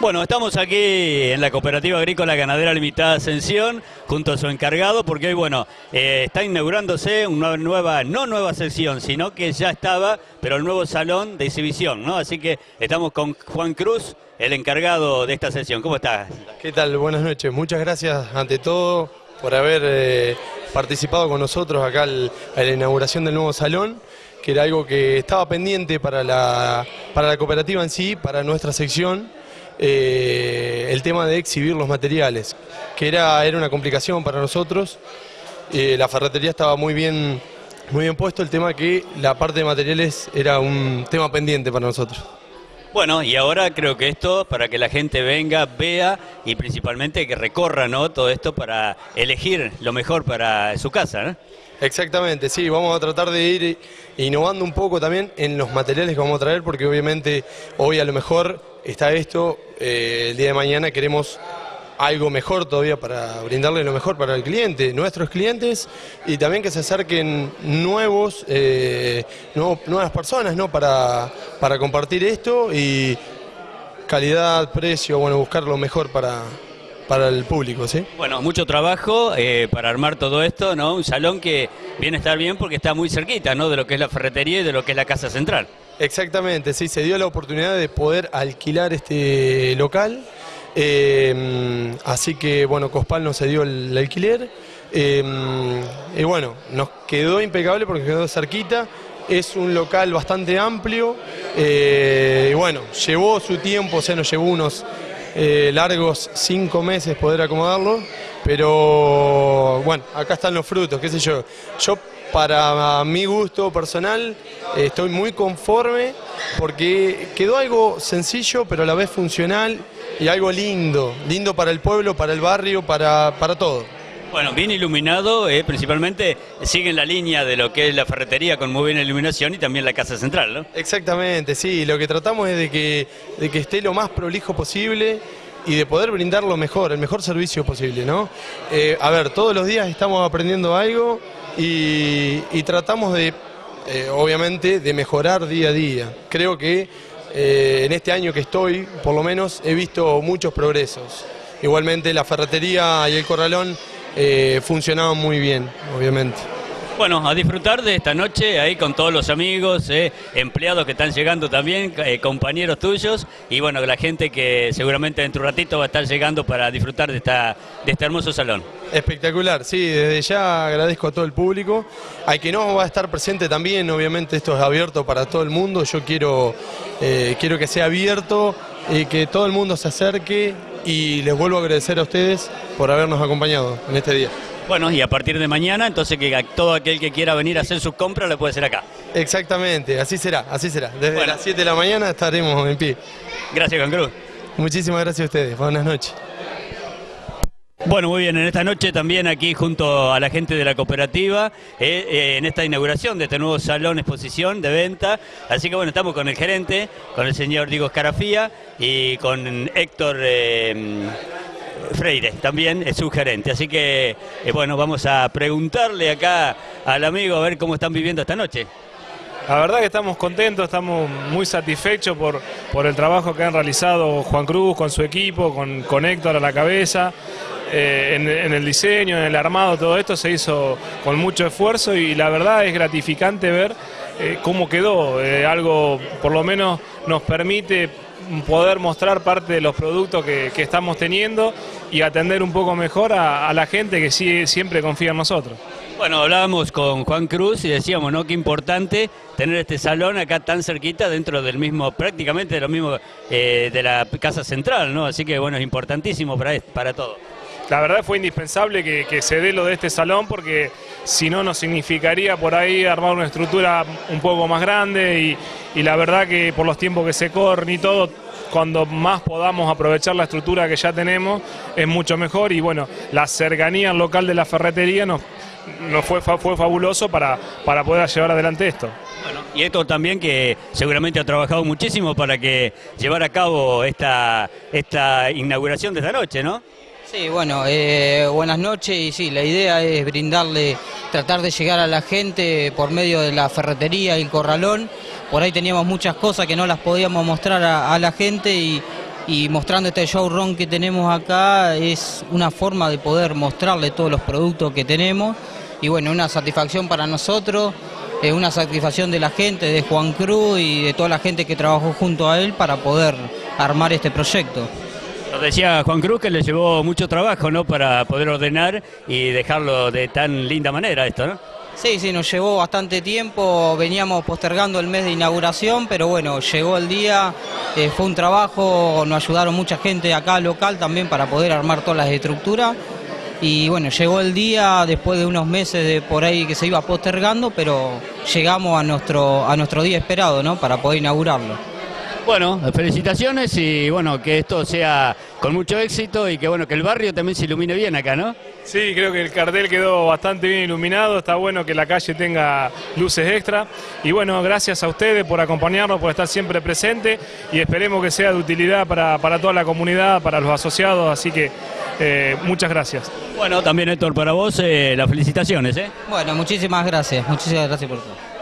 Bueno, estamos aquí en la Cooperativa Agrícola Ganadera Limitada Ascensión, junto a su encargado, porque hoy, bueno, eh, está inaugurándose una nueva, no nueva sección, sino que ya estaba, pero el nuevo salón de exhibición, ¿no? Así que estamos con Juan Cruz, el encargado de esta sesión. ¿Cómo estás? ¿Qué tal? Buenas noches. Muchas gracias, ante todo, por haber eh, participado con nosotros acá en la inauguración del nuevo salón que era algo que estaba pendiente para la, para la cooperativa en sí, para nuestra sección, eh, el tema de exhibir los materiales, que era, era una complicación para nosotros. Eh, la ferretería estaba muy bien, muy bien puesto, el tema que la parte de materiales era un tema pendiente para nosotros. Bueno, y ahora creo que esto, para que la gente venga, vea y principalmente que recorra ¿no? todo esto para elegir lo mejor para su casa. ¿no? Exactamente, sí, vamos a tratar de ir innovando un poco también en los materiales que vamos a traer, porque obviamente hoy a lo mejor está esto, eh, el día de mañana queremos algo mejor todavía para brindarle lo mejor para el cliente, nuestros clientes, y también que se acerquen nuevos, eh, nuevas personas ¿no? para, para compartir esto y calidad, precio, bueno, buscar lo mejor para, para el público, ¿sí? Bueno, mucho trabajo eh, para armar todo esto, ¿no? Un salón que viene a estar bien porque está muy cerquita, ¿no? De lo que es la ferretería y de lo que es la casa central. Exactamente, sí, se dio la oportunidad de poder alquilar este local, eh, así que, bueno, Cospal nos dio el, alquiler, eh, y bueno, nos quedó impecable porque quedó cerquita, es un local bastante amplio, y bueno, llevó su tiempo, o sea, nos llevó unos eh, largos cinco meses poder acomodarlo, pero bueno, acá están los frutos, qué sé yo. Yo para mi gusto personal estoy muy conforme porque quedó algo sencillo pero a la vez funcional y algo lindo, lindo para el pueblo, para el barrio, para, para todo. Bueno, bien iluminado, eh, principalmente siguen la línea de lo que es la ferretería con muy buena iluminación y también la casa central, ¿no? Exactamente, sí, lo que tratamos es de que, de que esté lo más prolijo posible y de poder brindar lo mejor, el mejor servicio posible, ¿no? Eh, a ver, todos los días estamos aprendiendo algo y, tratamos de, eh, obviamente, de mejorar día a día. Creo que en este año que estoy, por lo menos, he visto muchos progresos. Igualmente la ferretería y el corralón eh, funcionaba muy bien, obviamente. Bueno, a disfrutar de esta noche ahí con todos los amigos, eh, empleados que están llegando también, eh, compañeros tuyos y bueno, la gente que seguramente dentro de un ratito va a estar llegando para disfrutar de, esta, de este hermoso salón. Espectacular, sí, desde ya agradezco a todo el público. Hay que no va a estar presente también, obviamente esto es abierto para todo el mundo, yo quiero, quiero que sea abierto y que todo el mundo se acerque y les vuelvo a agradecer a ustedes por habernos acompañado en este día. Bueno, y a partir de mañana, entonces que todo aquel que quiera venir a hacer sus compras lo puede hacer acá. Exactamente, así será, así será. Desde las 7 de la mañana estaremos en pie. Gracias, Juan Cruz. Muchísimas gracias a ustedes. Buenas noches. Bueno, muy bien, en esta noche también aquí junto a la gente de la cooperativa, eh, eh, en esta inauguración de este nuevo salón exposición de venta. Así que bueno, estamos con el gerente, con el señor Diego Escarafía y con Héctor eh, Freire, también es su gerente. Así que bueno, vamos a preguntarle acá al amigo a ver cómo están viviendo esta noche. La verdad que estamos contentos, estamos muy satisfechos por, por el trabajo que han realizado Juan Cruz con su equipo, con, con Héctor a la cabeza. Eh, en, el diseño, en el armado, todo esto se hizo con mucho esfuerzo y la verdad es gratificante ver eh, cómo quedó. Eh, algo por lo menos nos permite poder mostrar parte de los productos que, estamos teniendo y atender un poco mejor a, la gente que sí, siempre confía en nosotros. Bueno, hablábamos con Juan Cruz y decíamos, ¿no? Qué importante tener este salón acá tan cerquita dentro del mismo, prácticamente de lo mismo de la casa central, ¿no? Así que bueno, es importantísimo para, para todo la verdad fue indispensable que, se dé lo de este salón porque si no nos significaría por ahí armar una estructura un poco más grande y, la verdad que por los tiempos que se corren y todo, cuando más podamos aprovechar la estructura que ya tenemos es mucho mejor y bueno, la cercanía al local de la ferretería nos, fue, fue fabuloso para, para poder llevar adelante esto. Bueno, y esto también que seguramente ha trabajado muchísimo para que llevar a cabo esta, esta inauguración de esta noche, ¿no? Sí, bueno, eh, buenas noches y sí, la idea es brindarle, tratar de llegar a la gente por medio de la ferretería y el corralón. Por ahí teníamos muchas cosas que no las podíamos mostrar a, la gente y, mostrando este showroom que tenemos acá es una forma de poder mostrarle todos los productos que tenemos y bueno, una satisfacción para nosotros, es una satisfacción de la gente, de Juan Cruz y de toda la gente que trabajó junto a él para poder armar este proyecto. Nos decía Juan Cruz que le llevó mucho trabajo, ¿no? Para poder ordenar y dejarlo de tan linda manera esto, ¿no? Sí, sí, nos llevó bastante tiempo, veníamos postergando el mes de inauguración, pero bueno, llegó el día, eh, fue un trabajo, nos ayudaron mucha gente acá local también para poder armar todas las estructuras. Y bueno, llegó el día después de unos meses de por ahí que se iba postergando, pero llegamos a nuestro, a nuestro día esperado, ¿no? Para poder inaugurarlo. Bueno, felicitaciones y bueno, que esto sea con mucho éxito y que bueno, que el barrio también se ilumine bien acá, ¿no? Sí, creo que el cartel quedó bastante bien iluminado, está bueno que la calle tenga luces extra y bueno, gracias a ustedes por acompañarnos, por estar siempre presente y esperemos que sea de utilidad para, toda la comunidad, para los asociados, así que eh, muchas gracias. Bueno, también Héctor, para vos eh, las felicitaciones. ¿eh? Bueno, muchísimas gracias, muchísimas gracias por todo.